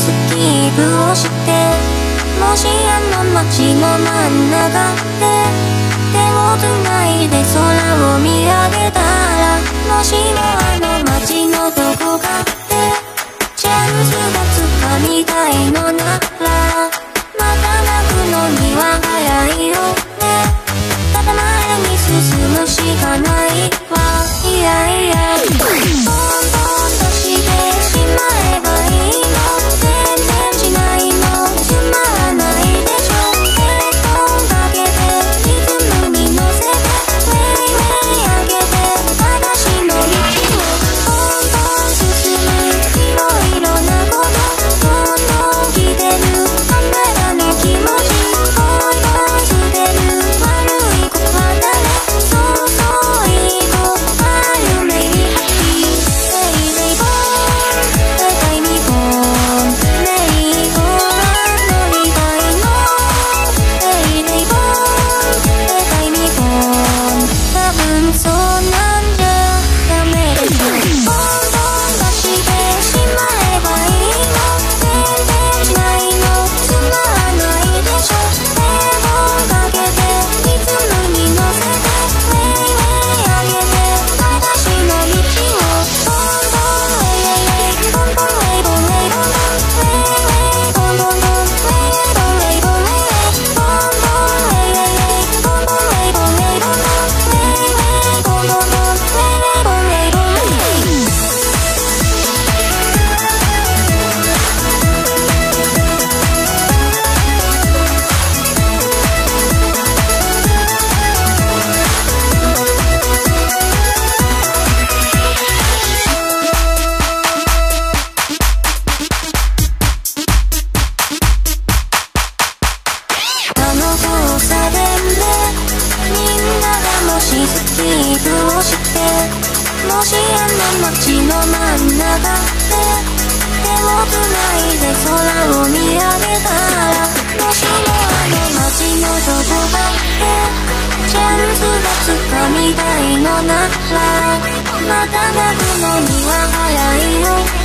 スキープをしてもしあの街の真ん中で手を繋いで空を見上げたらもしあの街の真ん中で手を繋いで空を見上げたらもしもあの街のどこかでチャンスがつかみたいのならまた泣くのには早いよ